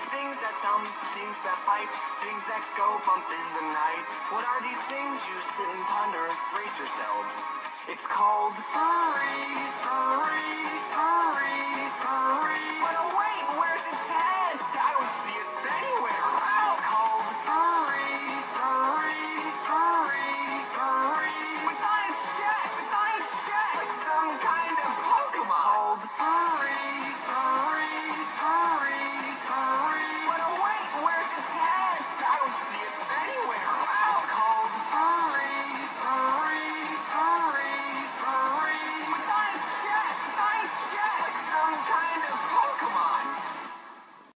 There's things that thump, things that bite, things that go bump in the night. What are these things you sit and ponder? Brace yourselves. It's called furry,